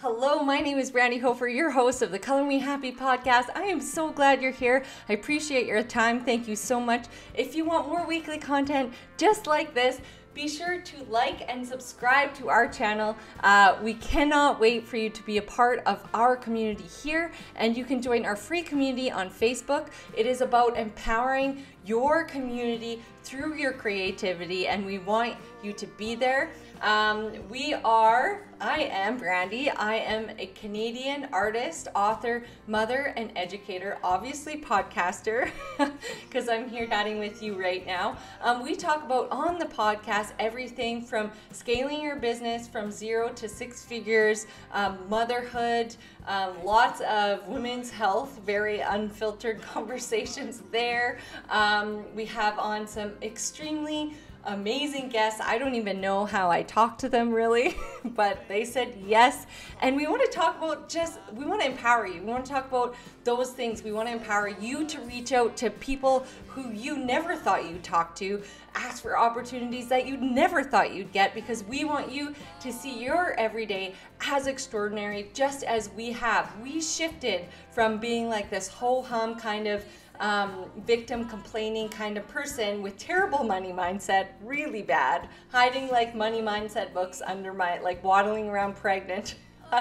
Hello, my name is Brandi Hofer, your host of the Color Me Happy podcast. I am so glad you're here. I appreciate your time. Thank you so much. If you want more weekly content just like this, be sure to like and subscribe to our channel. Uh, we cannot wait for you to be a part of our community here, and you can join our free community on Facebook. It is about empowering your community through your creativity, and we want you to be there. Um, we are, I am Brandi. I am a Canadian artist, author, mother, and educator, obviously, podcaster, because I'm here chatting with you right now. Um, we talk about on the podcast everything from scaling your business from zero to six figures, um, motherhood, um, lots of women's health, very unfiltered conversations there. Um, we have on some extremely amazing guests. I don't even know how I talked to them really, but they said yes. And we want to talk about just, we want to empower you. We want to talk about those things. We want to empower you to reach out to people who you never thought you'd talk to, ask for opportunities that you never thought you'd get because we want you to see your everyday as extraordinary just as we have. We shifted from being like this ho hum kind of um, victim complaining kind of person with terrible money mindset, really bad, hiding like money mindset books under my, like waddling around pregnant.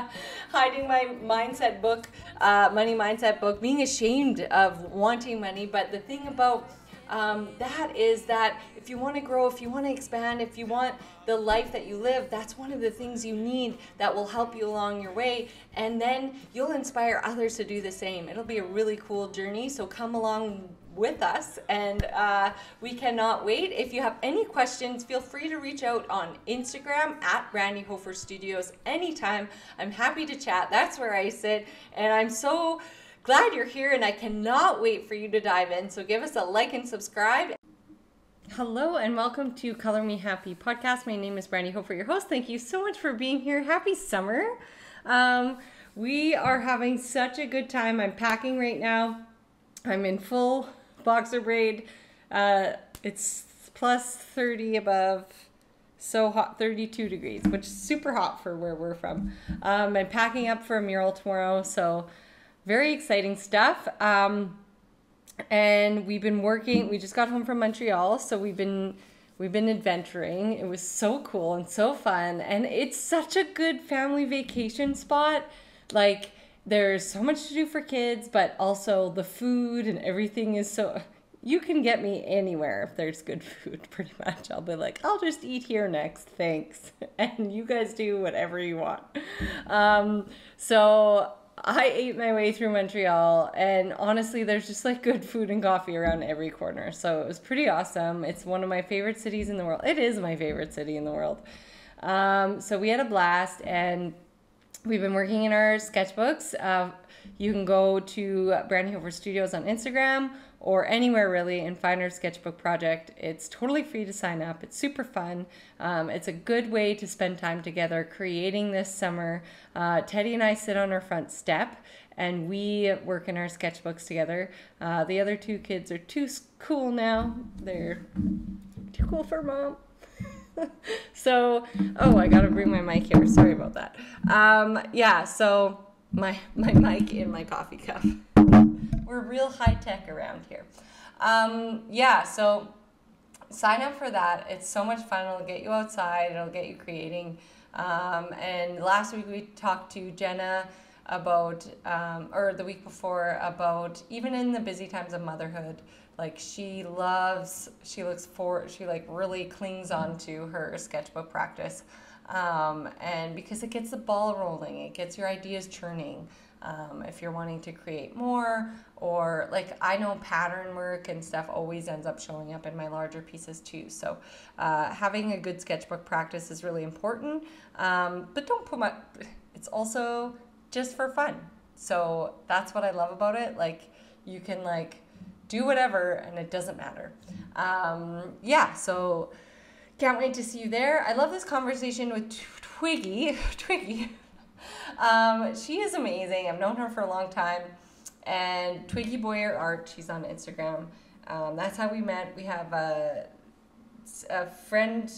hiding my mindset book, uh, money mindset book, being ashamed of wanting money. But the thing about um, that is that if you want to grow, if you want to expand, if you want the life that you live, that's one of the things you need that will help you along your way. And then you'll inspire others to do the same. It'll be a really cool journey. So come along with us and uh, we cannot wait if you have any questions feel free to reach out on instagram at brandi hofer studios anytime i'm happy to chat that's where i sit and i'm so glad you're here and I cannot wait for you to dive in. So give us a like and subscribe. Hello and welcome to Color Me Happy podcast. My name is Brandi Hofer, your host. Thank you so much for being here. Happy summer. Um, we are having such a good time. I'm packing right now. I'm in full boxer braid. Uh, it's plus 30 above so hot 32 degrees which is super hot for where we're from um, i'm packing up for a mural tomorrow so very exciting stuff. Um, and we've been working. We just got home from Montreal, so we've been we've been adventuring. It was so cool and so fun, and it's such a good family vacation spot. Like there's so much to do for kids, but also the food and everything is so. You can get me anywhere if there's good food, pretty much. I'll be like, I'll just eat here next, thanks. And you guys do whatever you want. Um, so I ate my way through Montreal, and honestly, there's just like good food and coffee around every corner. So it was pretty awesome. It's one of my favorite cities in the world. It is my favorite city in the world. Um, so we had a blast, and we've been working in our sketchbooks. Uh, you can go to Brandi Hofer Studios on Instagram or anywhere really and find our sketchbook project. It's totally free to sign up. It's super fun. Um, it's a good way to spend time together creating this summer. Uh, Teddy and I sit on our front step and we work in our sketchbooks together. Uh, the other two kids are too cool now. They're too cool for mom. so, oh, I gotta bring my mic here. Sorry about that. Um, yeah, so my my mic in my coffee cup. We're real high tech around here. Um, yeah, so sign up for that. It's so much fun. It'll get you outside. It'll get you creating. Um, and last week we talked to Jenna about, um, or the week before about even in the busy times of motherhood, like she loves, she looks for, she like really clings on to her sketchbook practice. Um, and because it gets the ball rolling, it gets your ideas churning. Um, if you're wanting to create more, or like I know pattern work and stuff always ends up showing up in my larger pieces too. So uh, having a good sketchbook practice is really important. Um, but don't put my, it's also just for fun. So that's what I love about it. Like you can like do whatever and it doesn't matter. Um, yeah, so can't wait to see you there. I love this conversation with Twiggy. Twiggy. Um, she is amazing. I've known her for a long time. And Twiggy Boyer Art, she's on Instagram. Um, that's how we met. We have a, a friend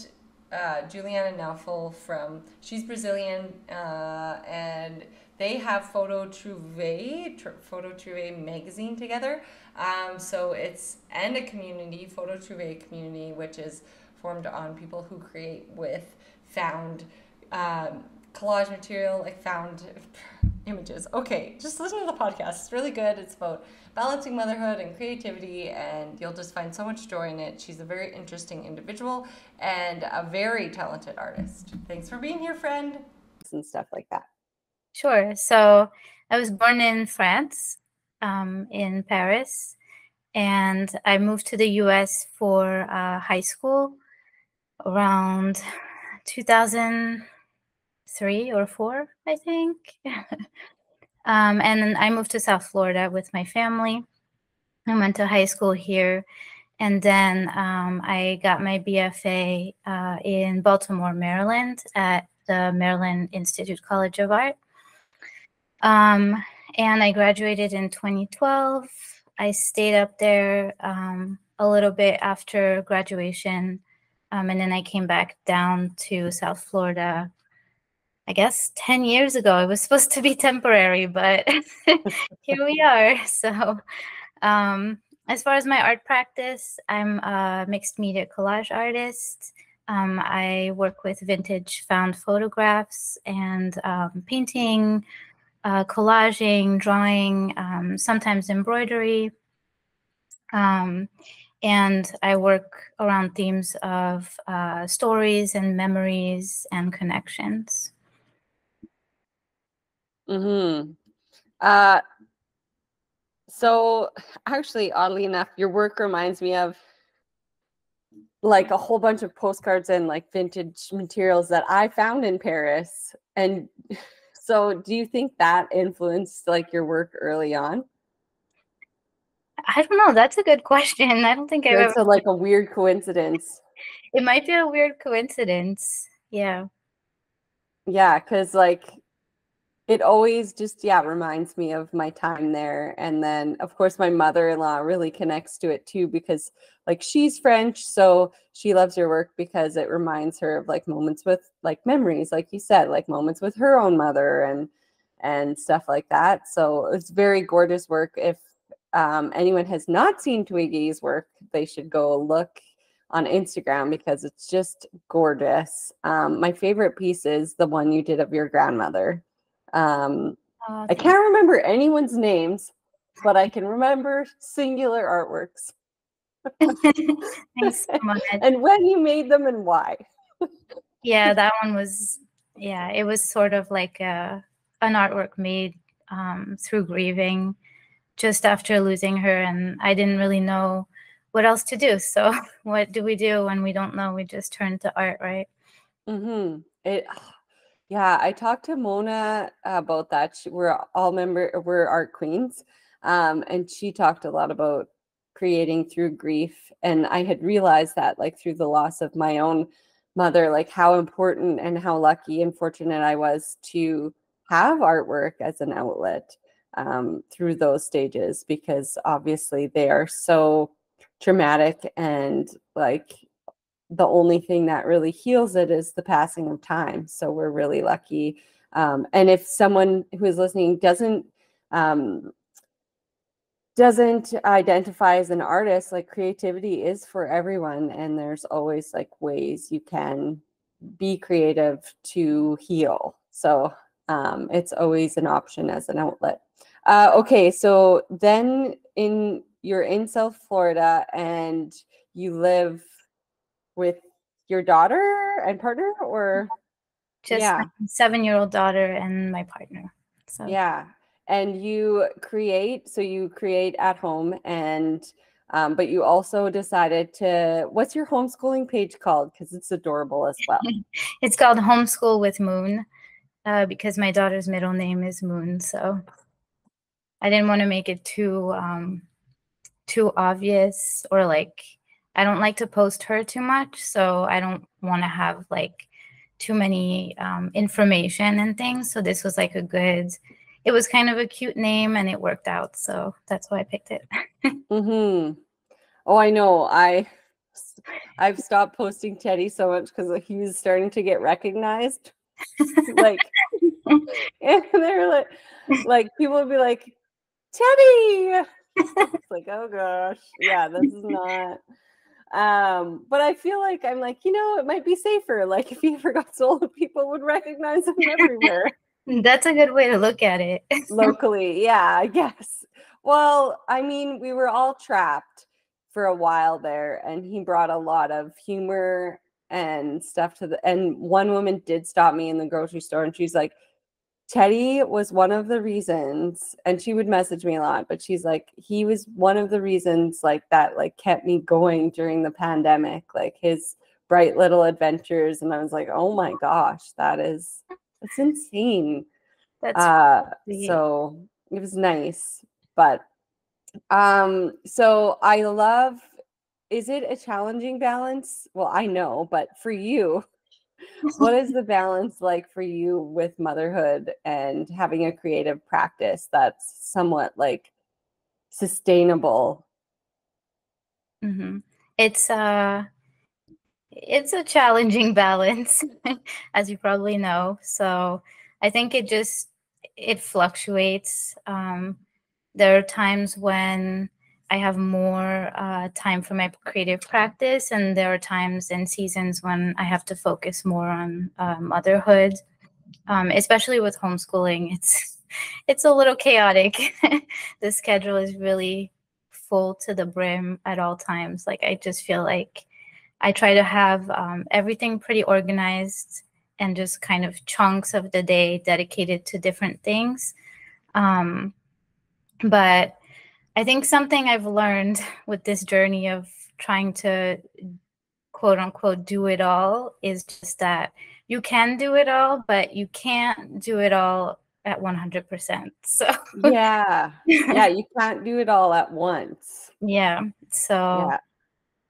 uh, Juliana Naufel from, she's Brazilian, uh, and they have Photo Trouvé, Tr- Photo Trouvé magazine together. Um, so it's, and a community, Photo Trouvé community, which is formed on people who create with found um, collage material, like found images. Okay, just listen to the podcast. It's really good. It's about balancing motherhood and creativity, and you'll just find so much joy in it. She's a very interesting individual and a very talented artist. Thanks for being here, friend. And stuff like that. Sure. So I was born in France, um, in Paris, and I moved to the US for uh, high school around 2003 or four, I think. um, and then I moved to South Florida with my family. I went to high school here. And then um, I got my BFA uh, in Baltimore, Maryland at the Maryland Institute College of Art. Um, and I graduated in 2012. I stayed up there um, a little bit after graduation um, and then I came back down to South Florida, I guess 10 years ago. It was supposed to be temporary, but here we are. So, um, as far as my art practice, I'm a mixed media collage artist. Um, I work with vintage found photographs and um, painting, uh, collaging, drawing, um, sometimes embroidery. Um, and I work around themes of uh, stories and memories and connections. Hmm. Uh, so, actually, oddly enough, your work reminds me of like a whole bunch of postcards and like vintage materials that I found in Paris. And so, do you think that influenced like your work early on? I don't know. That's a good question. I don't think I've It's ever. like a weird coincidence. It might be a weird coincidence. Yeah. Yeah, because like it always just yeah reminds me of my time there and then of course my mother-in-law really connects to it too because like she's french so she loves your work because it reminds her of like moments with like memories like you said like moments with her own mother and and stuff like that. So it's very gorgeous work. If um, anyone has not seen Twiggy's work they should go look on instagram because it's just gorgeous. Um, my favorite piece is the one you did of your grandmother um, Oh, I can't remember anyone's names, but I can remember singular artworks Thanks so much. and when you made them and why. Yeah, that one was. Yeah, it was sort of like a an artwork made um, through grieving, just after losing her, and I didn't really know what else to do. So, what do we do when we don't know? We just turn to art, right? Mm-hmm. It, yeah, I talked to Mona about that. She, we're all member, we're art queens, um, and she talked a lot about creating through grief. And I had realized that, like through the loss of my own mother, like how important and how lucky and fortunate I was to have artwork as an outlet um, through those stages, because obviously they are so traumatic and like the only thing that really heals it is the passing of time. So we're really lucky. Um, and if someone who is listening doesn't um, doesn't identify as an artist, like creativity is for everyone, and there's always like ways you can be creative to heal. So um, it's always an option as an outlet. Uh, okay, so then in you're in South Florida and you live with your daughter and partner or Just Yeah. seven-year-old daughter and my partner. So yeah and you create so you create at home and um, but you also decided to what's your homeschooling page called because it's adorable as well it's called Homeschool with Moon uh, because my daughter's middle name is Moon. So I didn't want to make it too um, too obvious or like I don't like to post her too much, so I don't want to have like too many um, information and things. So this was like a good. It was kind of a cute name, and it worked out. So that's why I picked it. hmm oh i know i I've stopped posting Teddy so much because he was starting to get recognized. like, and they're like, like people would be like, Teddy. it's like, oh gosh, yeah, this is not. Um, but I feel like I'm like, you know, it might be safer. Like if he ever got sold, people would recognize him everywhere. That's a good way to look at it. Locally, yeah, I guess. Well, I mean, we were all trapped for a while there, and he brought a lot of humor and stuff to the. And one woman did stop me in the grocery store, and she's like, Teddy was one of the reasons, and she would message me a lot, but she's like, he was one of the reasons like that, like kept me going during the pandemic, like his bright little adventures. And I was like, oh my gosh, that is that's insane. That's uh so it was nice. But um, so I love is it a challenging balance? Well, I know, but for you, what is the balance like for you with motherhood and having a creative practice that's somewhat like sustainable? Mm-hmm. it's uh it's a challenging balance as you probably know. So i think it just it fluctuates. Um there are times when I have more uh, time for my creative practice, and there are times and seasons when I have to focus more on uh, motherhood, um, especially with homeschooling. It's it's a little chaotic. the schedule is really full to the brim at all times. Like I just feel like I try to have um, everything pretty organized and just kind of chunks of the day dedicated to different things. Um, but I think something I've learned with this journey of trying to quote unquote do it all is just that you can do it all, but you can't do it all at 100%. So, yeah. Yeah. You can't do it all at once. Yeah. So, yeah.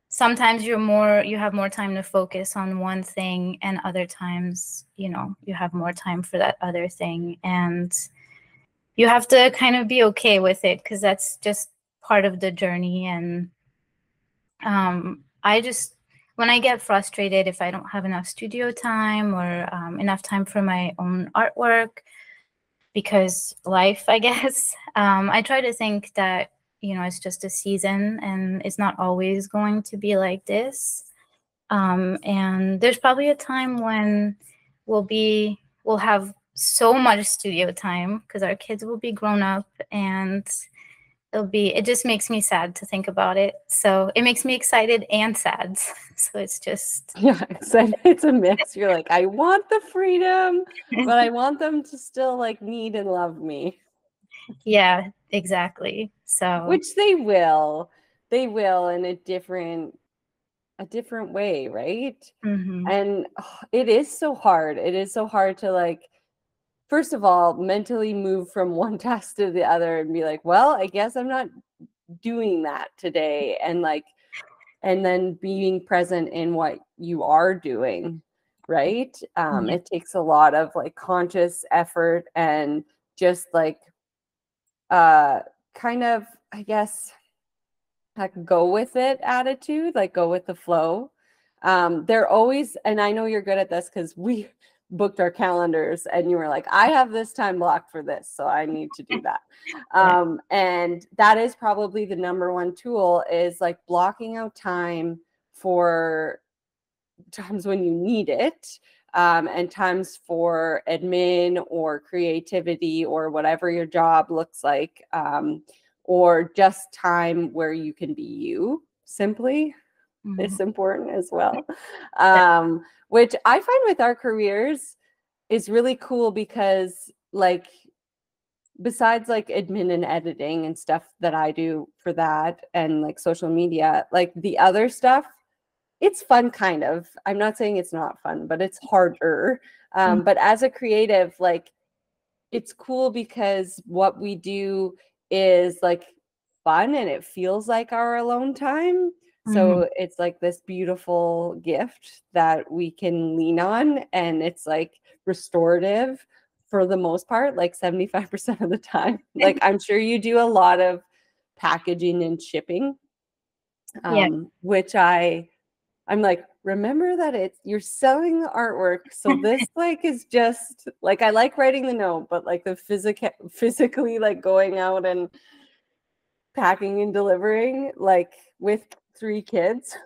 sometimes you're more, you have more time to focus on one thing, and other times, you know, you have more time for that other thing. And, you have to kind of be okay with it because that's just part of the journey. And um, i just when i get frustrated if i don't have enough studio time or um, enough time for my own artwork because life i guess um, i try to think that you know it's just a season and it's not always going to be like this. Um, and there's probably a time when we'll be we'll have so much studio time because our kids will be grown up and it'll be it just makes me sad to think about it. So it makes me excited and sad. So it's just yeah it's a mix. You're like i want the freedom but i want them to still like need and love me. Yeah exactly. So which they will they will in a different a different way right? Mm-hmm. and oh, it is so hard. It is so hard to like first of all, mentally move from one task to the other and be like, well, I guess I'm not doing that today. And like, and then being present in what you are doing, right? Um, mm-hmm. It takes a lot of like conscious effort and just like, uh, kind of, I guess, like go with it attitude, like go with the flow. Um, they're always, and I know you're good at this because we booked our calendars and you were like i have this time blocked for this so i need to do that. Um, and that is probably the number one tool is like blocking out time for times when you need it um, and times for admin or creativity or whatever your job looks like um, or just time where you can be you simply mm-hmm. is important as well um, which I find with our careers is really cool because like besides like admin and editing and stuff that I do for that and like social media, like the other stuff, it's fun kind of. I'm not saying it's not fun, but it's harder. Um, mm-hmm. But as a creative, like it's cool because what we do is like fun and it feels like our alone time. Mm-hmm. So it's like this beautiful gift that we can lean on, and it's like restorative for the most part, like 75% of the time. like I'm sure you do a lot of packaging and shipping, um, yeah. which I I'm like, remember that it's you're selling the artwork. So this like is just like I like writing the note, but like the physical physically like going out and packing and delivering like with three kids.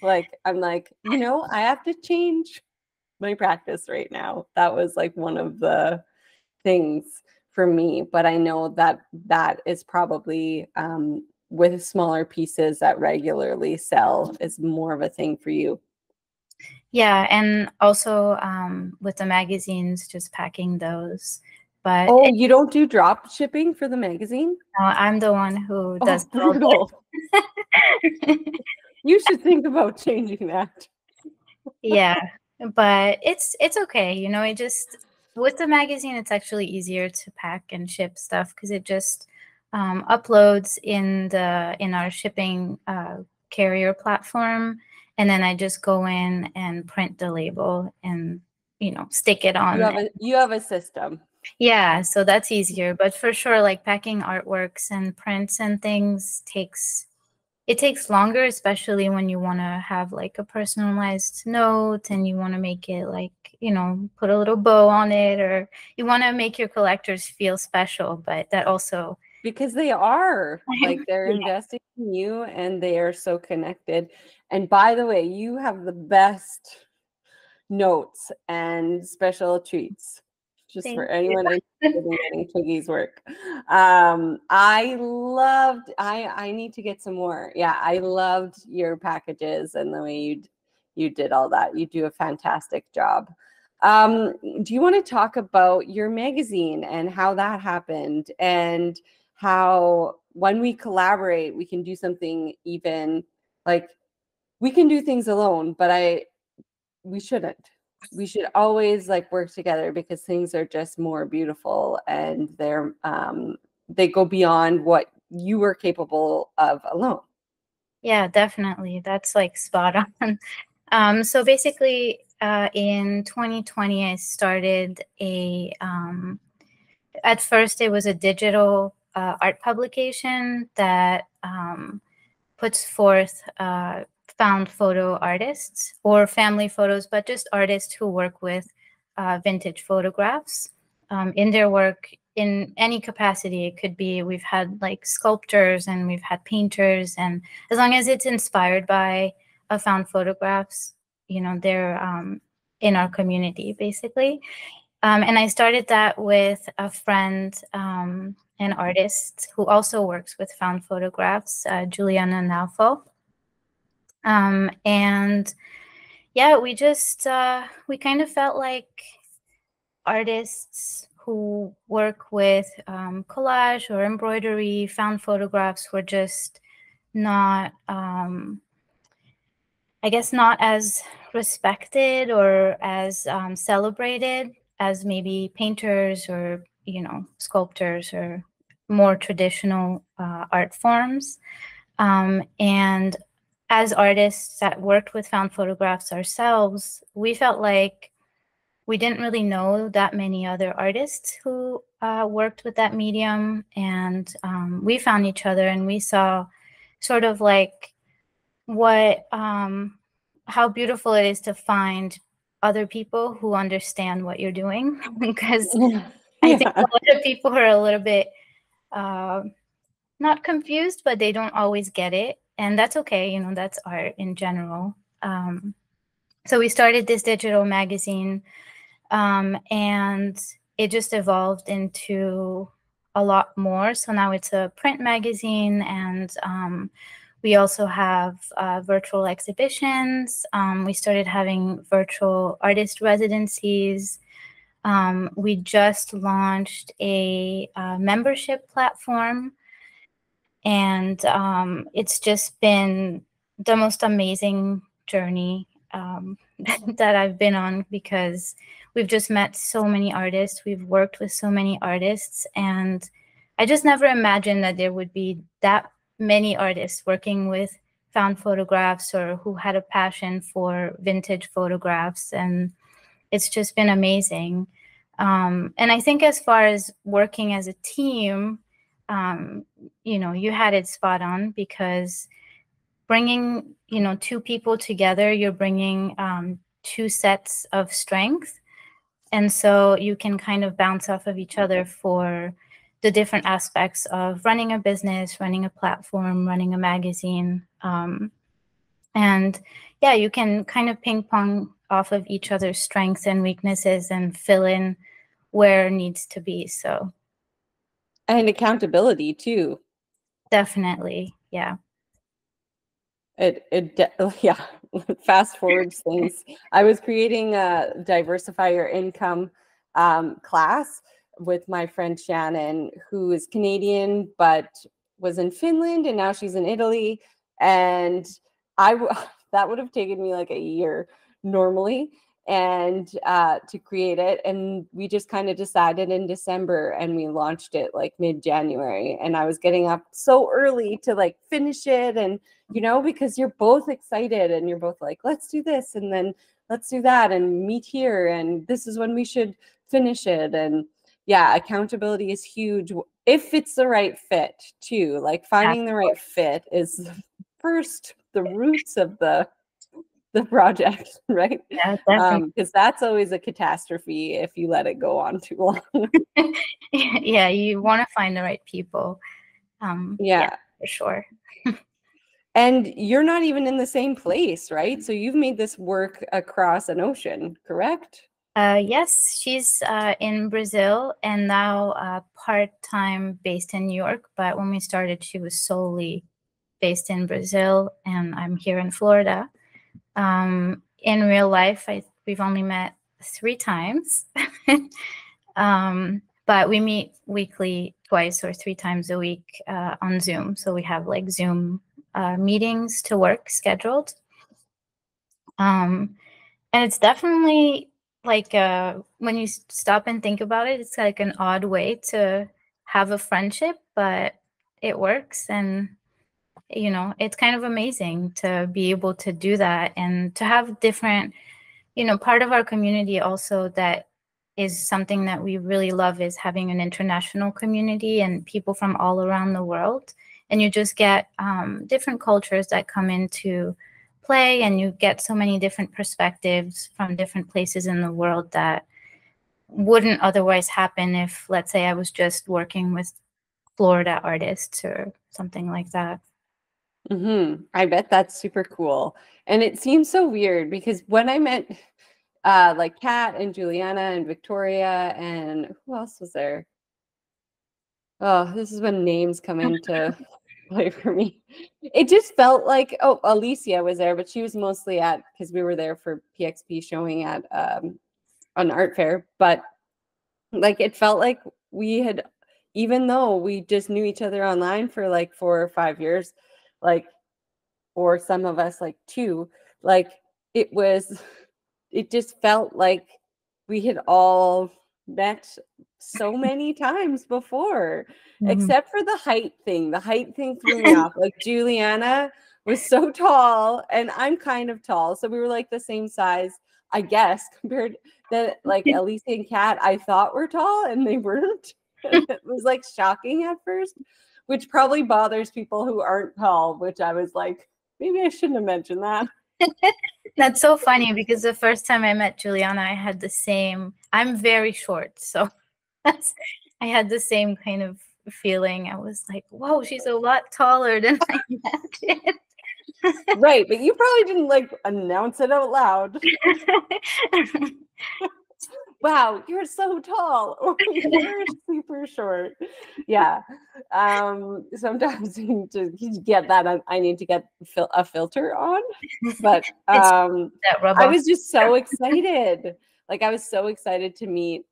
Like I'm like, you know, I have to change my practice right now. That was like one of the things for me, but I know that that is probably um with smaller pieces that regularly sell is more of a thing for you. Yeah, and also um, with the magazines, just packing those. But oh, it, you don't do drop shipping for the magazine? No, I'm the one who Oh, does. brutal. you should think about changing that. yeah, but it's it's okay. You know, it just with the magazine, it's actually easier to pack and ship stuff because it just um, uploads in the in our shipping uh, carrier platform, and then I just go in and print the label and you know stick it on. You have a you have a system. Yeah, so that's easier. But for sure, like packing artworks and prints and things takes it takes longer, especially when you want to have like a personalized note and you want to make it like, you know, put a little bow on it or you want to make your collectors feel special, but that also because they are like they're Yeah. investing in you and they are so connected and by the way you have the best notes and special treats just for Thank you. anyone interested in getting Twiggy's work. Um, I loved. I I need to get some more. Yeah, I loved your packages and the way you you did all that. You do a fantastic job. Um, do you want to talk about your magazine and how that happened and how when we collaborate we can do something even like we can do things alone, but I we shouldn't we should always like work together because things are just more beautiful and they're um they go beyond what you were capable of alone Yeah, definitely. That's like spot on. Um, so basically, uh, in 2020, I started a, um, at first, it was a digital uh, art publication that um, puts forth uh, found photo artists or family photos, but just artists who work with uh, vintage photographs um, in their work in any capacity. It could be we've had like sculptors and we've had painters and as long as it's inspired by a found photographs you know they're um, in our community basically um, and i started that with a friend um, an artist who also works with found photographs uh, juliana naufel um, and yeah we just uh, we kind of felt like artists who work with um, collage or embroidery found photographs were just not um, i guess not as respected or as um, celebrated as maybe painters or you know sculptors or more traditional uh, art forms. Um, and as artists that worked with found photographs ourselves we felt like we didn't really know that many other artists who uh, worked with that medium. And um, we found each other and we saw sort of like what um, how beautiful it is to find other people who understand what you're doing. Because I think a lot of people are a little bit uh, not confused, but they don't always get it, and that's okay. You know, that's art in general. Um, so we started this digital magazine, um, and it just evolved into a lot more. So now it's a print magazine, and um, we also have uh, virtual exhibitions. Um, we started having virtual artist residencies. Um, we just launched a uh, membership platform, and um, it's just been the most amazing journey um, that I've been on because we've just met so many artists, we've worked with so many artists, and I just never imagined that there would be that many artists working with found photographs or who had a passion for vintage photographs and it's just been amazing. Um, and i think as far as working as a team um, you know you had it spot on because bringing you know two people together you're bringing um, two sets of strength and so you can kind of bounce off of each other for the different aspects of running a business running a platform running a magazine um, and yeah you can kind of ping pong off of each other's strengths and weaknesses and fill in where needs to be. So and accountability too. Definitely yeah. It it de- yeah fast forwards things. I was creating a diversify your income um, class with my friend shannon who is canadian but was in finland and now she's in italy. And i w- that would have taken me like a year normally and uh, to create it. And we just kind of decided in December and we launched it like mid January. And I was getting up so early to like finish it. And, you know, because you're both excited and you're both like, let's do this and then let's do that and meet here. And this is when we should finish it. And yeah, accountability is huge if it's the right fit too. Like finding the right fit is first the roots of the the project, right? Yeah, Um, because that's always a catastrophe if you let it go on too long. yeah, you want to find the right people. Um, yeah. for sure. and you're not even in the same place, right? So you've made this work across an ocean, correct? Uh, yes, she's uh, in Brazil and now uh, part time based in New York. But when we started, she was solely based in Brazil, and I'm here in Florida. Um, in real life, I, we've only met three times, um, but we meet weekly, twice or three times a week uh, on Zoom. So we have like Zoom uh, meetings to work scheduled. Um, and it's definitely like uh, when you stop and think about it, it's like an odd way to have a friendship, but it works. And you know it's kind of amazing to be able to do that and to have different you know part of our community also that is something that we really love is having an international community and people from all around the world. And you just get um, different cultures that come into play and you get so many different perspectives from different places in the world that wouldn't otherwise happen if let's say i was just working with florida artists or something like that Mm-hmm. I bet that's super cool. And it seems so weird because when I met uh like Kat and Juliana and Victoria and who else was there? Oh, this is when names come into play for me. It just felt like oh Alicia was there, but she was mostly at because we were there for PXP showing at um an art fair, but like it felt like we had even though we just knew each other online for like four or five years like or some of us like two like it was it just felt like we had all met so many times before mm-hmm. except for the height thing. The height thing threw me off. Like juliana was so tall and i'm kind of tall so we were like the same size i guess compared that like elise and kat i thought were tall and they weren't. It was like shocking at first which probably bothers people who aren't tall, which I was like, maybe I shouldn't have mentioned that. That's so funny because the first time I met Juliana, I had the same, I'm very short. So that's, I had the same kind of feeling. I was like, whoa, she's a lot taller than I imagined. right. But you probably didn't like announce it out loud wow, you're so tall or you're super short. Yeah. Um, sometimes you to get that, I need to get a filter on. But um, I was just so excited. Like I was so excited to meet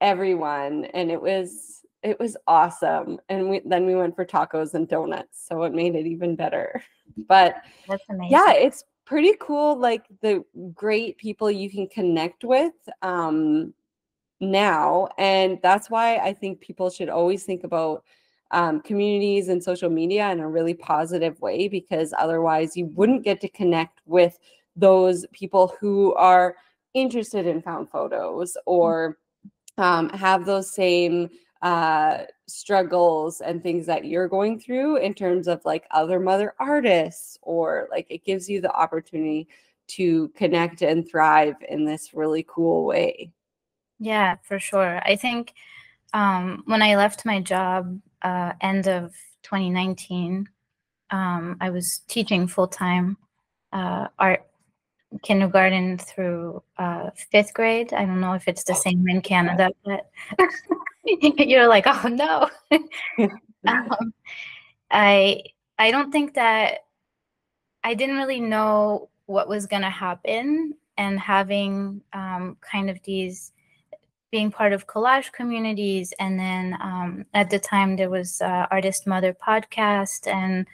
everyone, and it was it was awesome. And we, then we went for tacos and donuts, so it made it even better. But yeah, it's pretty cool like the great people you can connect with um now and that's why i think people should always think about um, communities and social media in a really positive way because otherwise you wouldn't get to connect with those people who are interested in found photos mm. or um, have those same uh struggles and things that you're going through in terms of like other mother artists or like it gives you the opportunity to connect and thrive in this really cool way. Yeah for sure. I think um when i left my job uh end of 2019 um i was teaching full-time uh art kindergarten through uh, fifth grade. I don't know if it's the same in Canada, but you're like, oh no. um, I I don't think that I didn't really know what was going to happen, and having um, kind of these being part of collage communities, and then um, at the time there was uh, Artist Mother podcast, and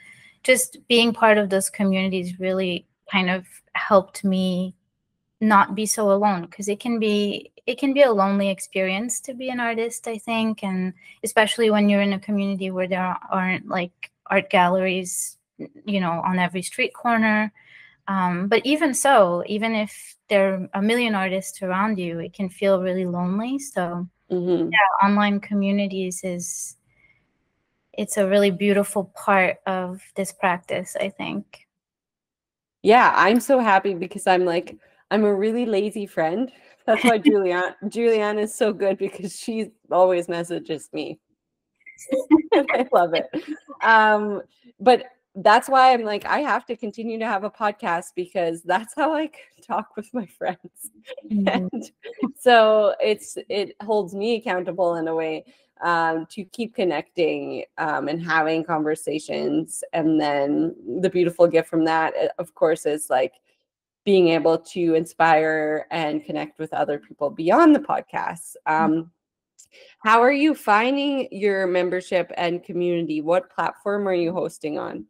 just being part of those communities really kind of helped me not be so alone because it can be it can be a lonely experience to be an artist i think and especially when you're in a community where there aren't like art galleries you know on every street corner um, but even so even if there are a million artists around you it can feel really lonely so mm-hmm. yeah online communities is it's a really beautiful part of this practice i think yeah, I'm so happy because I'm like, I'm a really lazy friend. That's why Julianne Julianne is so good because she always messages me. I love it. Um, but that's why I'm like, I have to continue to have a podcast because that's how I talk with my friends. Mm-hmm. And so it's it holds me accountable in a way um, to keep connecting um, and having conversations. And then the beautiful gift from that, eh, of course, is like being able to inspire and connect with other people beyond the podcast. Um, how are you finding your membership and community? What platform are you hosting on?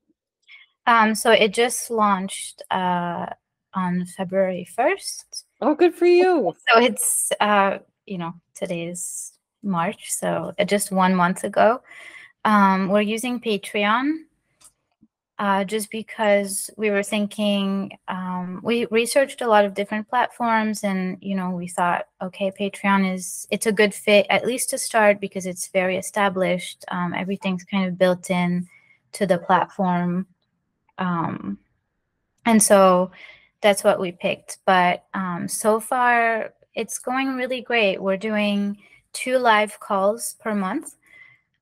Um, so it just launched uh, on February 1st. Oh, good for you. So it's, uh, you know, today's March, so uh, just one month ago. Um, we're using Patreon uh, just because we were thinking um, we researched a lot of different platforms and you know we thought okay patreon is it's a good fit at least to start because it's very established. Um, everything's kind of built in to the platform. Um, and so that's what we picked. But um, so far it's going really great. We're doing two live calls per month.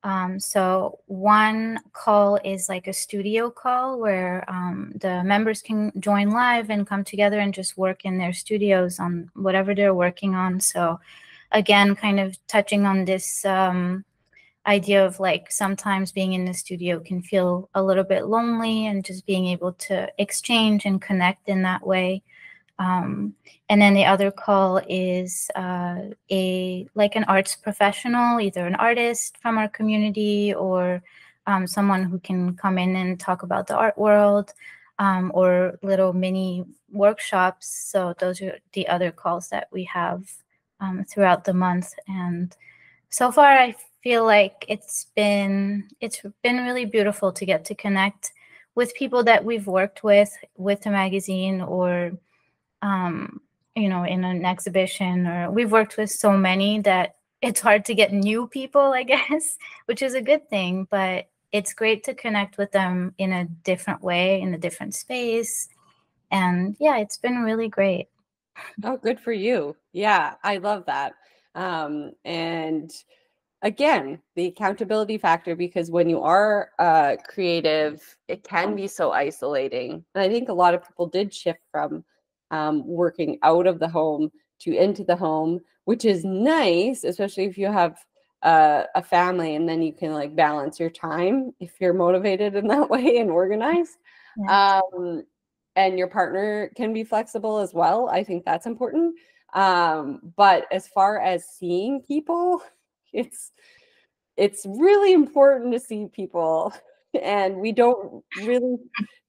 Um, so one call is like a studio call where um, the members can join live and come together and just work in their studios on whatever they're working on. So again, kind of touching on this um, idea of like sometimes being in the studio can feel a little bit lonely and just being able to exchange and connect in that way. Um, and then the other call is uh, a like an arts professional, either an artist from our community or um, someone who can come in and talk about the art world um, or little mini workshops. So those are the other calls that we have um, throughout the month. And so far, I feel like it's been it's been really beautiful to get to connect with people that we've worked with with the magazine or um, you know, in an exhibition, or we've worked with so many that it's hard to get new people, I guess, which is a good thing. But it's great to connect with them in a different way, in a different space. And yeah, it's been really great. Oh, good for you. Yeah, I love that. Um, and again, the accountability factor, because when you are uh, creative, it can be so isolating. And I think a lot of people did shift from um, working out of the home to into the home, which is nice, especially if you have uh, a family and then you can like balance your time if you're motivated in that way and organized. Yeah. Um, and your partner can be flexible as well. I think that's important. Um, but as far as seeing people, it's it's really important to see people and we don't really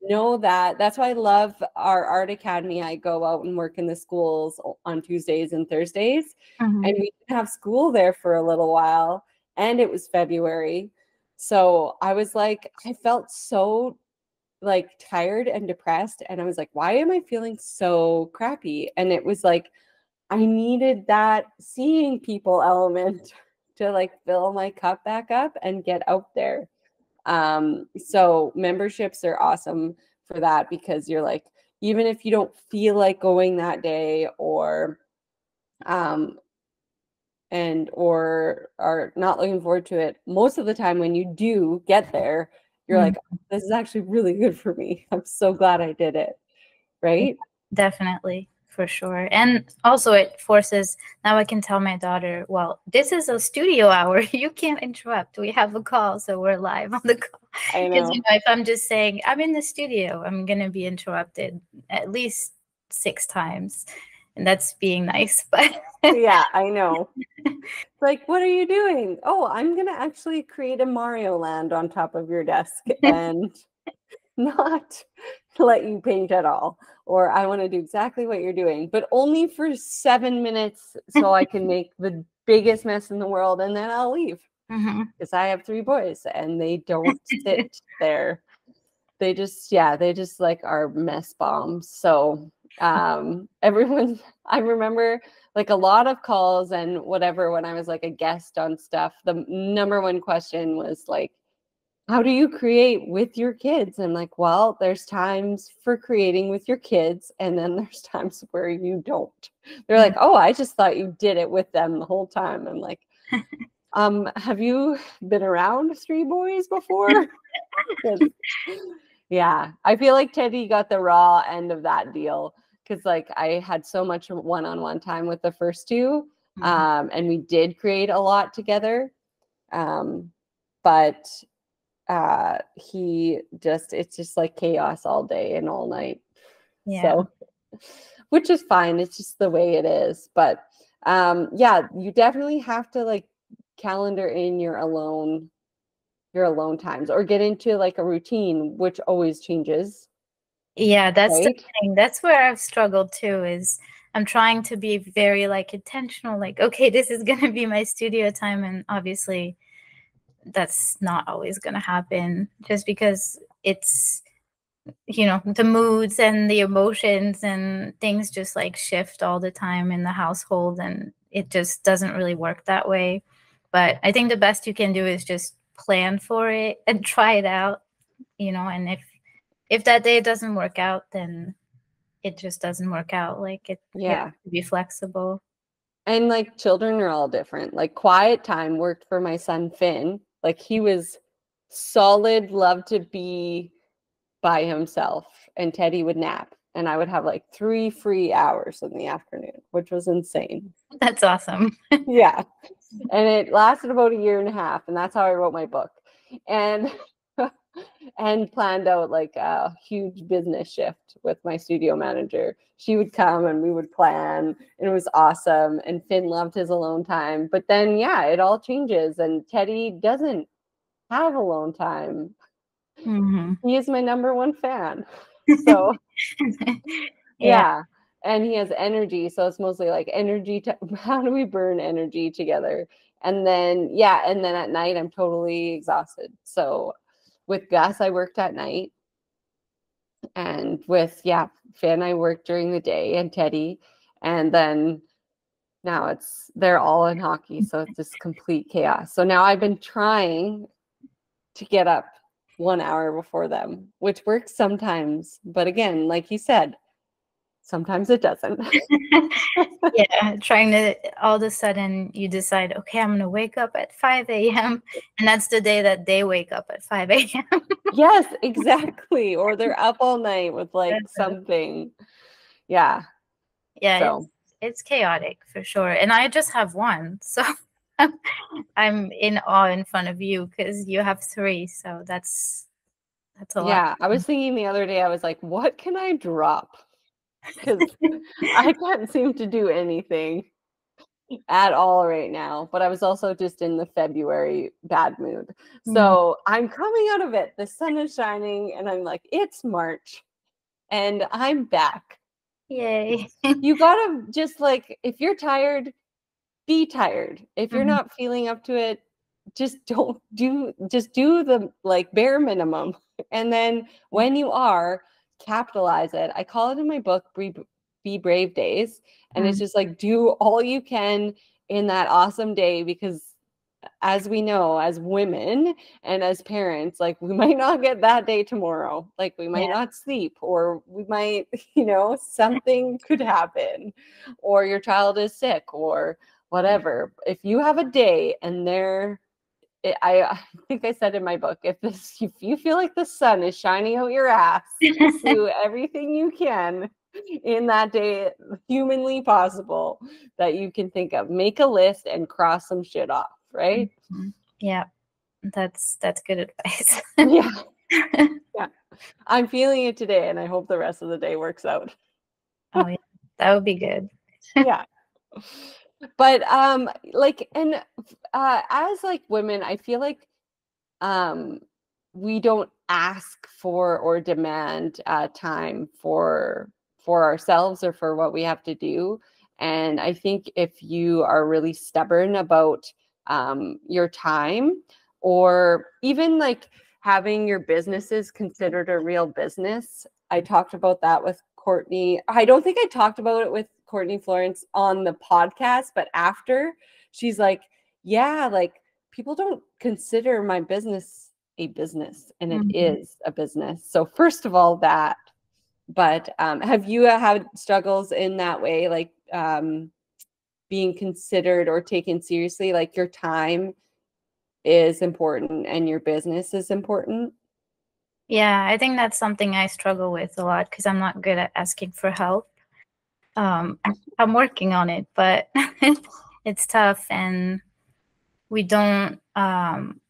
know that. That's why I love our art academy. I go out and work in the schools on Tuesdays and Thursdays, mm-hmm. and we didn't have school there for a little while, and it was February. So I was like, I felt so like tired and depressed, and I was like, why am I feeling so crappy? And it was like, I needed that seeing people element to like fill my cup back up and get out there. Um, so memberships are awesome for that because you're like, even if you don't feel like going that day or um and or are not looking forward to it, most of the time when you do get there, you're Mm. like, this is actually really good for me. I'm so glad I did it. Right? Definitely, for sure. And also, it forces now I can tell my daughter, well, this is a studio hour. You can't interrupt. We have a call, so we're live on the call. I Because know. you know, if I'm just saying I'm in the studio, I'm gonna be interrupted at least six times, and that's being nice. But yeah, I know. It's like, what are you doing? Oh, I'm gonna actually create a Mario land on top of your desk and not let you paint at all. Or I want to do exactly what you're doing, but only for seven minutes so I can make the biggest mess in the world and then I'll leave. Because I have three boys and they don't sit there. They just, yeah, they just like are mess bombs. So um everyone I remember like a lot of calls and whatever when I was like a guest on stuff, the number one question was like, how do you create with your kids? I'm like, well, there's times for creating with your kids, and then there's times where you don't. They're like, oh, I just thought you did it with them the whole time. I'm like, um, have you been around three boys before? yeah, I feel like Teddy got the raw end of that deal because like I had so much one-on-one time with the first two, Mhm. um, and we did create a lot together. Um, but uh, he just it's just like chaos all day and all night. yeah. So, which is fine. It's just the way it is. But um, yeah, you definitely have to like calendar in your alone your alone times or get into like a routine which always changes Yeah, that's the thing. That's where I've struggled too. Is I'm trying to be very like intentional. Like, okay, this is gonna be my studio time, and obviously, that's not always gonna happen. Just because it's, you know, the moods and the emotions and things just like shift all the time in the household, and it just doesn't really work that way. But I think the best you can do is just plan for it and try it out. You know, and if if that day doesn't work out, then it just doesn't work out. Like it, Yeah. be flexible. and like children are all different like quiet time worked for my son finn like he was solid loved to be by himself and teddy would nap and i would have like three free hours in the afternoon which was insane. That's awesome. yeah. And it lasted about a year and a half and that's how i wrote my book. And and planned out like a huge business shift with my studio manager she would come and we would plan and it was awesome and finn loved his alone time but then yeah it all changes and teddy doesn't have alone time Mhm. he is my number one fan so yeah. And he has energy. So it's mostly like energy. To, how do we burn energy together? And then, yeah. And then at night, I'm totally exhausted. So with Gus, I worked at night. And with, yeah, Finn, I worked during the day and Teddy. And then now it's, they're all in hockey. So it's just complete chaos. So now I've been trying to get up one hour before them, which works sometimes. But again, like you said, sometimes it doesn't. yeah, trying to all of a sudden you decide, okay, I'm gonna wake up at 5 a.m. and that's the day that they wake up at 5 a.m. yes, exactly. Or they're up all night with like Uh-huh. something. Yeah. yeah, So it's, it's chaotic for sure. And I just have one, so I'm in awe in front of you because you have three. So that's that's a lot. yeah, I was thinking the other day, I was like, what can I drop? Because I can't seem to do anything at all right now. But I was also just in the February bad mood. Mhm. So I'm coming out of it. The sun is shining, and I'm like, it's March and I'm back. Yay. You gotta just like, if you're tired, be tired. If you're Mhm. not feeling up to it, just don't do, just do the like bare minimum. And then when you are, capitalize it. I call it in my book, Be, Be Brave Days. And it's Mm. just like, do all you can in that awesome day because as we know, as women and as parents, like we might not get that day tomorrow. Like we might yeah. not sleep, or we might, you know, something could happen, or your child is sick, or whatever. If you have a day and they're I, I think I said in my book, if this if you feel like the sun is shining out your ass, do everything you can in that day humanly possible that you can think of. Make a list and cross some shit off, right? Mm-hmm. Yeah. That's that's good advice. yeah. Yeah. I'm feeling it today and I hope the rest of the day works out. oh yeah. That would be good. yeah but um like and uh as like women i feel like um we don't ask for or demand uh time for for ourselves or for what we have to do. And i think if you are really stubborn about um your time or even like having your businesses considered a real business i talked about that with courtney. I don't think i talked about it with Courtney Florence on the podcast, but after she's like, yeah, like people don't consider my business a business and it mm-hmm. is a business. So first of all, that, but um, have you uh, had struggles in that way, like um, being considered or taken seriously, like your time is important and your business is important? Yeah, I think that's something I struggle with a lot because I'm not good at asking for help um, I'm working on it, but it's tough, and we don't um,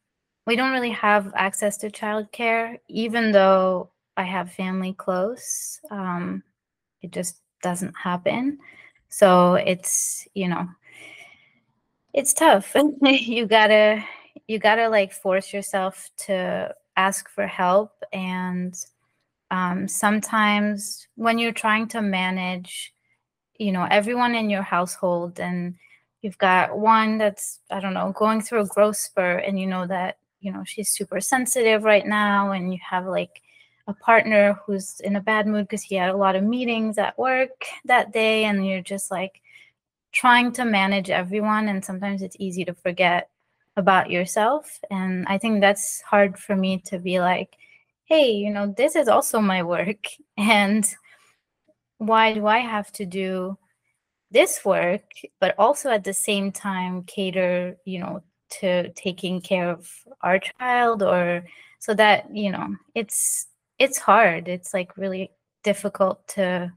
we don't really have access to childcare, even though I have family close. Um, it just doesn't happen. So it's you know, it's tough. you gotta you gotta like force yourself to ask for help and um, sometimes when you're trying to manage you know everyone in your household and you've got one that's i don't know going through a growth spurt and you know that you know she's super sensitive right now and you have like a partner who's in a bad mood because he had a lot of meetings at work that day and you're just like trying to manage everyone and sometimes it's easy to forget about yourself and i think that's hard for me to be like hey you know this is also my work and why do I have to do this work, but also at the same time cater, you know, to taking care of our child or so that, you know, it's it's hard. It's like really difficult to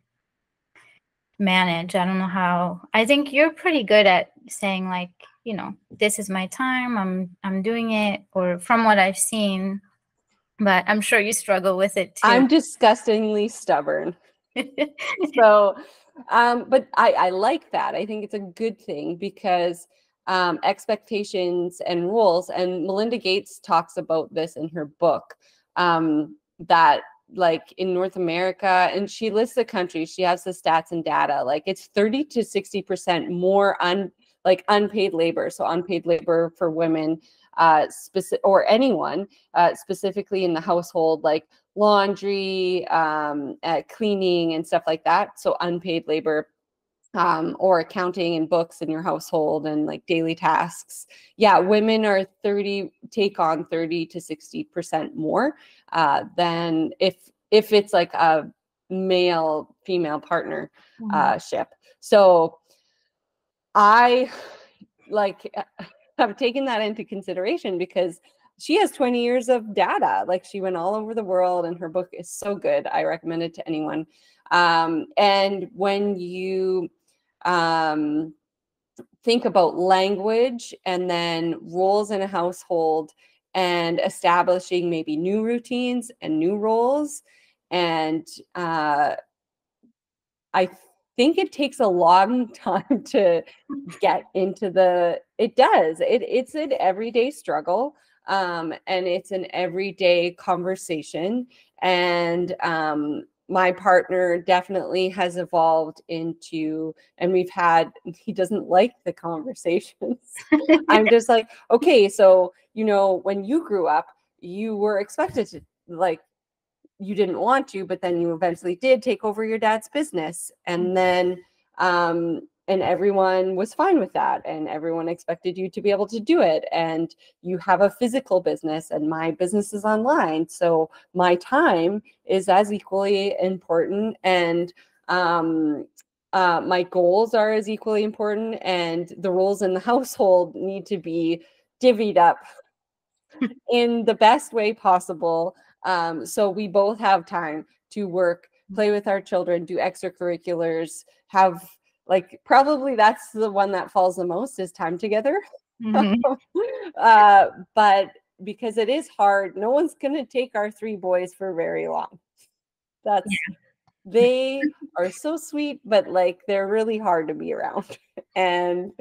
manage. I don't know how. I think you're pretty good at saying like, you know, this is my time. I'm I'm doing it or from what I've seen, but I'm sure you struggle with it too. I'm disgustingly stubborn. So um but i i like that i think it's a good thing because um expectations and rules and melinda gates talks about this in her book um that like in north america and she lists the countries she has the stats and data like it's 30 to 60 percent more un like unpaid labor so unpaid labor for women uh specific or anyone uh specifically in the household like laundry, um, uh, cleaning, and stuff like that. So unpaid labor um, or accounting and books in your household and like daily tasks. Yeah, women are 30 take on 30 to 60 percent more uh, than if if it's like a male female partnership. Mm-hmm. Uh, so I like have taken that into consideration because she has 20 years of data. Like she went all over the world, and her book is so good. I recommend it to anyone. Um, and when you um, think about language and then roles in a household and establishing maybe new routines and new roles, and uh, I think it takes a long time to get into the. It does. It it's an everyday struggle um, and it's an everyday conversation. And um, my partner definitely has evolved into, and we've had, he doesn't like the conversations. I'm just like, okay, so, you know, when you grew up, you were expected to, like, you didn't want to, but then you eventually did take over your dad's business. And mm-hmm. then, um, and everyone was fine with that and everyone expected you to be able to do it and you have a physical business and my business is online so my time is as equally important and um, uh, my goals are as equally important and the roles in the household need to be divvied up in the best way possible um, so we both have time to work play with our children do extracurriculars have like probably that's the one that falls the most is time together mm-hmm. uh, but because it is hard no one's going to take our three boys for very long that's yeah. they are so sweet but like they're really hard to be around and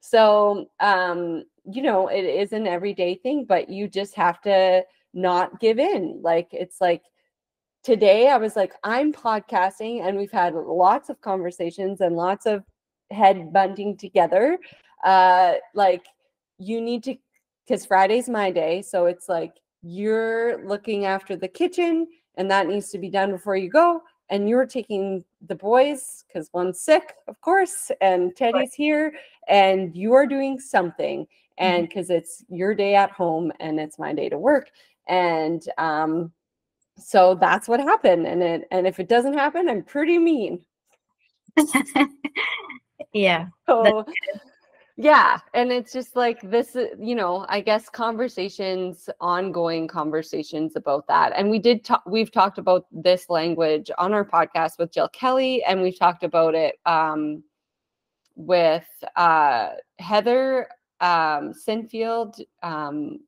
so um you know it is an everyday thing but you just have to not give in like it's like today I was like, I'm podcasting, and we've had lots of conversations and lots of head bunting together. Uh, like, you need to, because Friday's my day. So it's like you're looking after the kitchen, and that needs to be done before you go. And you're taking the boys because one's sick, of course, and Teddy's right. here, and you are doing something. And because mm-hmm. it's your day at home and it's my day to work. And um, so that's what happened and it and if it doesn't happen i'm pretty mean. Yeah so yeah and it's just like this uh, you know i guess conversations ongoing conversations about that and we did talk we've talked about this language on our podcast with jill kelly and we've talked about it um, with uh, heather um, sinfield um,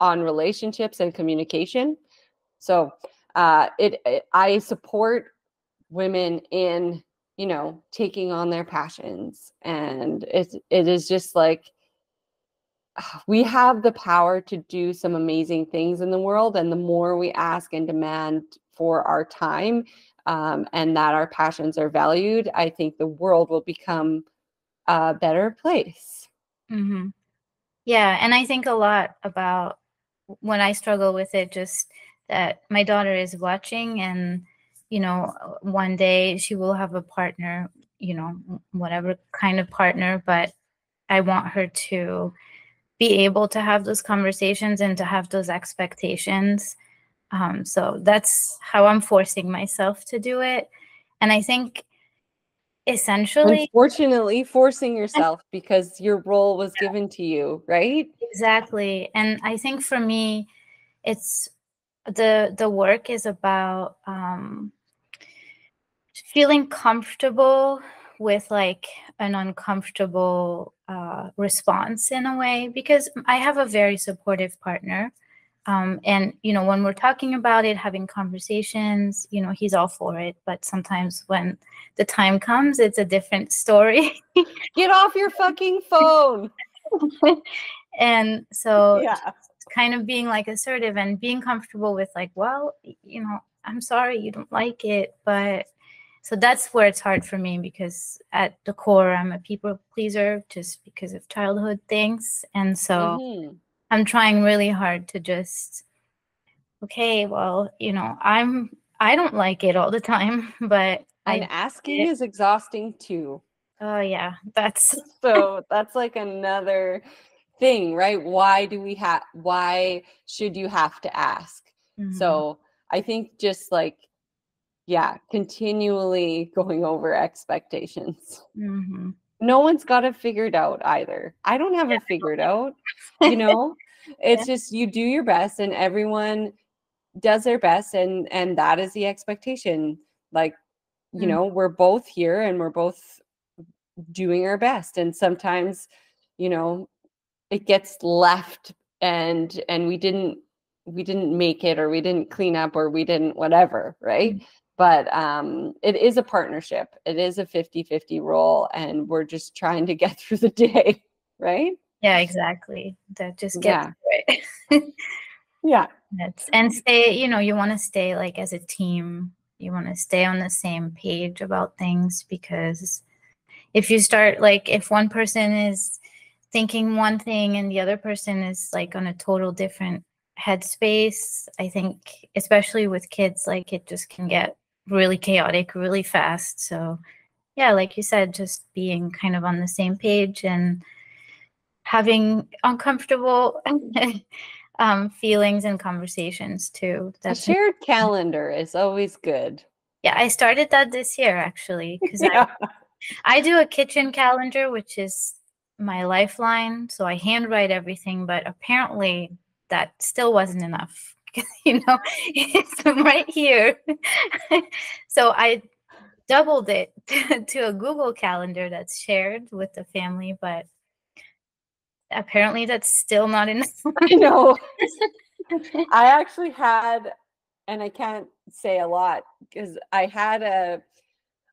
on relationships and communication so uh, it, it I support women in you know taking on their passions, and it it is just like we have the power to do some amazing things in the world, and the more we ask and demand for our time um, and that our passions are valued, I think the world will become a better place. Mm-hmm. Yeah, and I think a lot about when I struggle with it, just that my daughter is watching and you know one day she will have a partner you know whatever kind of partner but i want her to be able to have those conversations and to have those expectations. Um, so that's how i'm forcing myself to do it. And i think essentially unfortunately forcing yourself because your role was yeah. given to you right exactly and i think for me it's the the work is about um, feeling comfortable with like an uncomfortable uh, response in a way because I have a very supportive partner. Um, and you know when we're talking about it having conversations you know he's all for it. But sometimes when the time comes it's a different story. Get off your fucking phone. And so yeah. kind of being like assertive and being comfortable with like well you know i'm sorry you don't like it but so that's where it's hard for me because at the core i'm a people pleaser just because of childhood things. And so mm-hmm. I'm trying really hard to just okay well you know i'm i don't like it all the time but and I, asking is exhausting too oh yeah that's so that's like another thing, right? Why do we have why should you have to ask? Mm-hmm. So I think just like yeah, continually going over expectations. Mm-hmm. No one's got it figured out either. I don't have yeah. it figured out. You know, it's yeah. just you do your best and everyone does their best and and that is the expectation. Like, you mm-hmm. know, we're both here and we're both doing our best and sometimes, you know, it gets left and and we didn't we didn't make it or we didn't clean up or we didn't whatever right? Mm-hmm. but um it is a partnership. It is a 50-50 role and we're just trying to get through the day right? Yeah exactly. That just gets yeah. it. Yeah. That's, and stay you know you want to stay like as a team. You want to stay on the same page about things because if you start like if one person is thinking one thing and the other person is like on a total different headspace i think especially with kids like it just can get really chaotic really fast so yeah, like you said, just being kind of on the same page and having uncomfortable um, feelings and conversations too. That's a shared calendar is always good. Yeah, I started that this year actually because yeah. I, I do a kitchen calendar, which is my lifeline. So I handwrite everything, but apparently that still wasn't enough. you know, it's right here. so I doubled it to a Google calendar that's shared with the family, but apparently that's still not enough. I know. I actually had, and I can't say a lot because I had a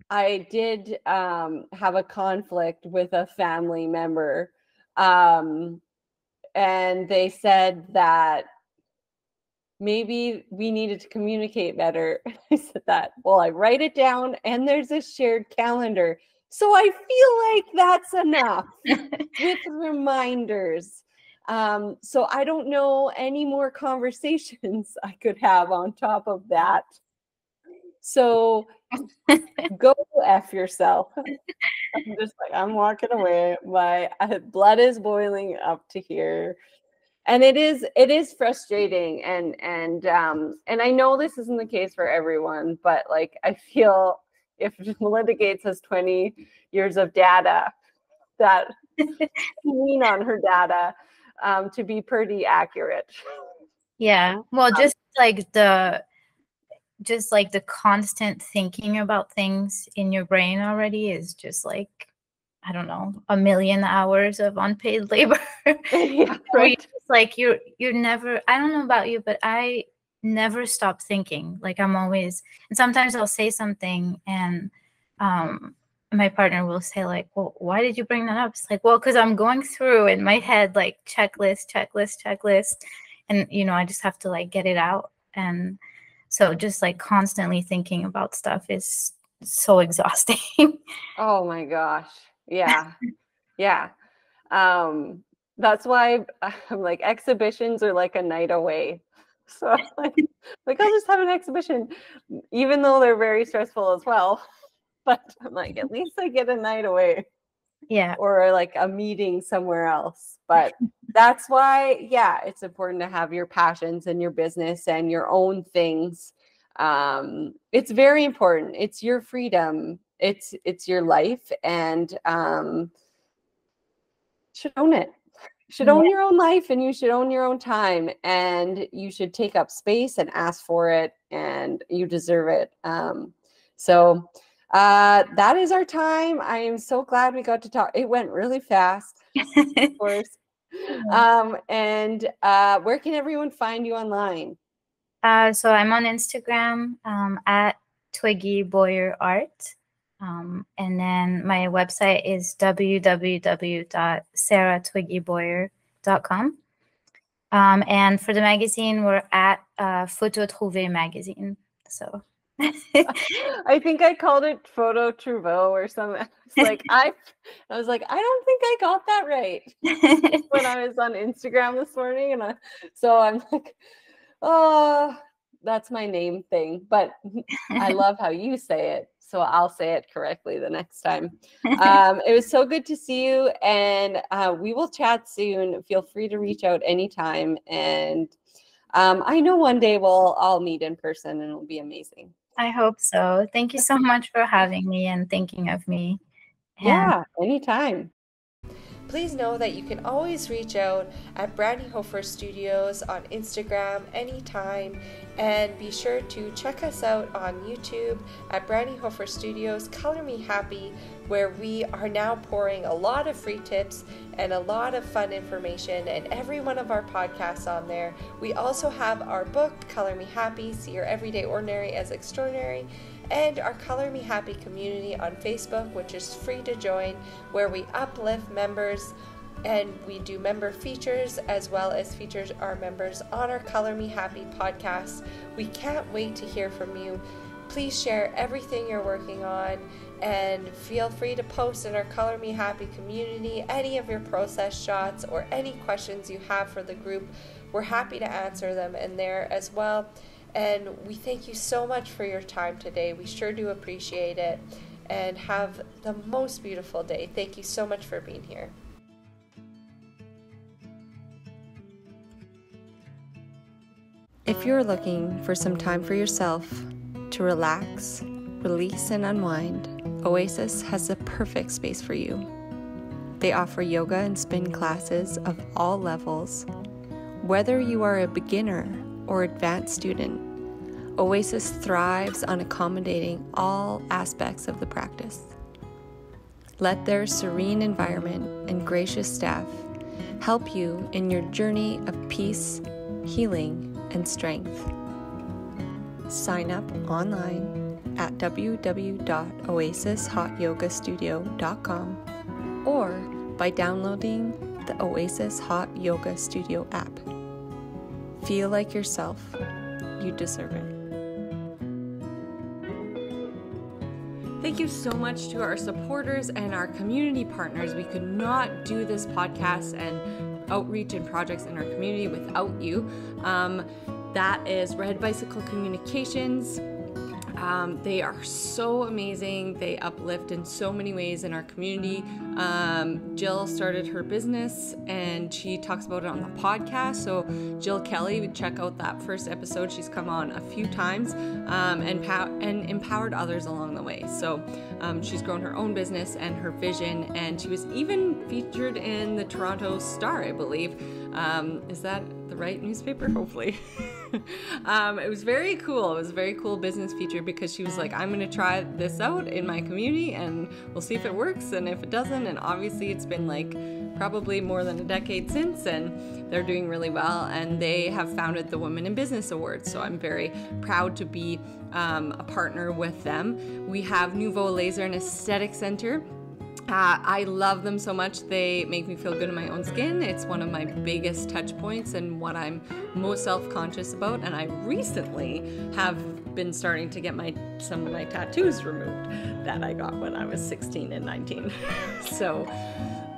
I did um, have a conflict with a family member. Um, and they said that maybe we needed to communicate better. I said that. Well, I write it down and there's a shared calendar. So I feel like that's enough with reminders. Um, so I don't know any more conversations I could have on top of that. So go f yourself. I'm just like I'm walking away. My blood is boiling up to here, and it is it is frustrating. And and um and I know this isn't the case for everyone, but like I feel if Melinda Gates has 20 years of data, that lean on her data um, to be pretty accurate. Yeah. Well, um, just like the just like the constant thinking about things in your brain already is just like I don't know, a million hours of unpaid labor. yeah, right. like you're you're never I don't know about you, but I never stop thinking. Like I'm always and sometimes I'll say something and um my partner will say like, "Well, why did you bring that up?" It's like, "Well, cuz I'm going through in my head like checklist, checklist, checklist." And you know, I just have to like get it out and so just like constantly thinking about stuff is so exhausting. oh my gosh. Yeah. yeah. Um that's why I'm like exhibitions are like a night away. So like, like I'll just have an exhibition, even though they're very stressful as well. But I'm like, at least I get a night away. Yeah. Or like a meeting somewhere else. But that's why, yeah, it's important to have your passions and your business and your own things. Um, it's very important. It's your freedom. It's it's your life, and um, should own it. Should own your own life, and you should own your own time, and you should take up space and ask for it, and you deserve it. Um, so uh, that is our time. I am so glad we got to talk. It went really fast, of course. Um, and uh, where can everyone find you online? Uh, so I'm on Instagram um, at Twiggy Boyer Art. Um, and then my website is www.sarahtwiggyboyer.com. Um, and for the magazine, we're at uh, Phototrouvé magazine. So I think I called it Photo Trouveau or something. It's like I, I was like, I don't think I got that right when I was on Instagram this morning, and I, so I'm like, oh, that's my name thing. But I love how you say it, so I'll say it correctly the next time. Um, it was so good to see you, and uh, we will chat soon. Feel free to reach out anytime, and um, I know one day we'll all meet in person, and it'll be amazing. I hope so. Thank you so much for having me and thinking of me. And yeah, anytime. Please know that you can always reach out at Brandi Hofer Studios on Instagram anytime and be sure to check us out on YouTube at Brandi Hofer Studios Color Me Happy where we are now pouring a lot of free tips and a lot of fun information and every one of our podcasts on there. We also have our book Color Me Happy, See Your Everyday Ordinary as Extraordinary and our Color Me Happy community on Facebook, which is free to join, where we uplift members and we do member features as well as features our members on our Color Me Happy podcast. We can't wait to hear from you. Please share everything you're working on and feel free to post in our Color Me Happy community any of your process shots or any questions you have for the group. We're happy to answer them in there as well. And we thank you so much for your time today. We sure do appreciate it. and have the most beautiful day. Thank you so much for being here. If you're looking for some time for yourself to relax, release, and unwind, Oasis has the perfect space for you. They offer yoga and spin classes of all levels. Whether you are a beginner or advanced student, Oasis thrives on accommodating all aspects of the practice. Let their serene environment and gracious staff help you in your journey of peace, healing, and strength. Sign up online at www.oasishotyogastudio.com or by downloading the Oasis Hot Yoga Studio app. Feel like yourself. You deserve it. Thank you so much to our supporters and our community partners. We could not do this podcast and outreach and projects in our community without you. Um, that is Red Bicycle Communications. Um, they are so amazing. They uplift in so many ways in our community. Um, Jill started her business and she talks about it on the podcast. So, Jill Kelly, check out that first episode. She's come on a few times um, and, pow- and empowered others along the way. So, um, she's grown her own business and her vision. And she was even featured in the Toronto Star, I believe. Um, is that the right newspaper? Hopefully. um, it was very cool. It was a very cool business feature because she was like, I'm going to try this out in my community and we'll see if it works. And if it doesn't, and obviously it's been like probably more than a decade since, and they're doing really well. And they have founded the Women in Business Awards. So I'm very proud to be um, a partner with them. We have Nouveau Laser and Aesthetic Center uh, I love them so much. They make me feel good in my own skin. It's one of my biggest touch points and what I'm most self-conscious about. And I recently have been starting to get my some of my tattoos removed that I got when I was 16 and 19. so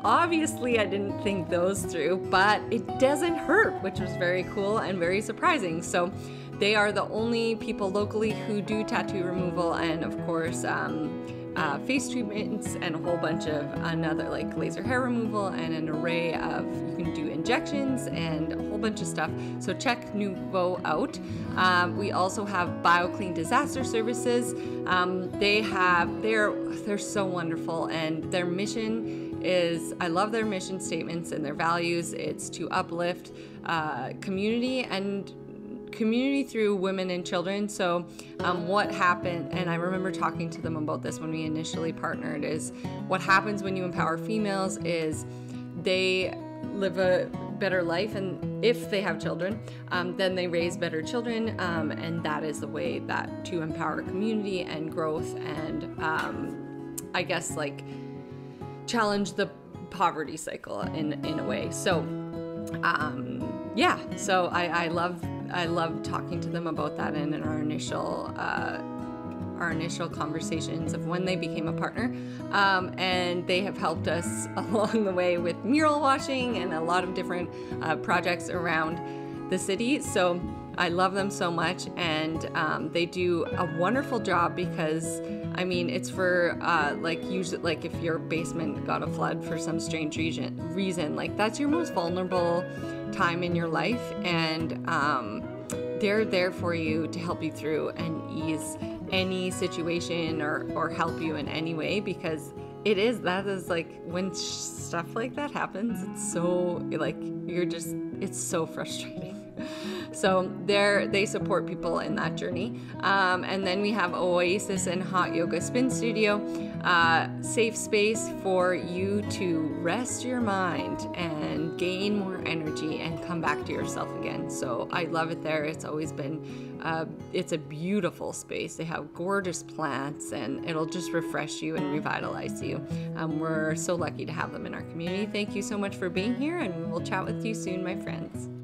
obviously I didn't think those through, but it doesn't hurt, which was very cool and very surprising. So they are the only people locally who do tattoo removal and of course um, uh, face treatments and a whole bunch of another like laser hair removal and an array of you can do injections and a whole bunch of stuff. So check Nouveau out. Um, we also have BioClean Disaster Services. Um, they have they're they're so wonderful and their mission is I love their mission statements and their values. It's to uplift uh, community and community through women and children. So, um, what happened, and I remember talking to them about this when we initially partnered, is what happens when you empower females is they live a better life and if they have children um, then they raise better children um, and that is the way that to empower community and growth and um, i guess like challenge the poverty cycle in in a way so um, yeah so I, I love I loved talking to them about that and in our initial uh, our initial conversations of when they became a partner. Um, and they have helped us along the way with mural washing and a lot of different uh, projects around the city. So I love them so much, and um, they do a wonderful job because I mean it's for uh, like usually like if your basement got a flood for some strange reason, reason like that's your most vulnerable time in your life, and um, they're there for you to help you through and ease any situation or or help you in any way because it is that is like when stuff like that happens it's so like you're just it's so frustrating so they they support people in that journey. Um, and then we have Oasis and Hot Yoga Spin Studio, uh, safe space for you to rest your mind and gain more energy and come back to yourself again. So I love it there. It's always been, uh, it's a beautiful space. They have gorgeous plants and it'll just refresh you and revitalize you. Um, we're so lucky to have them in our community. Thank you so much for being here and we'll chat with you soon, my friends.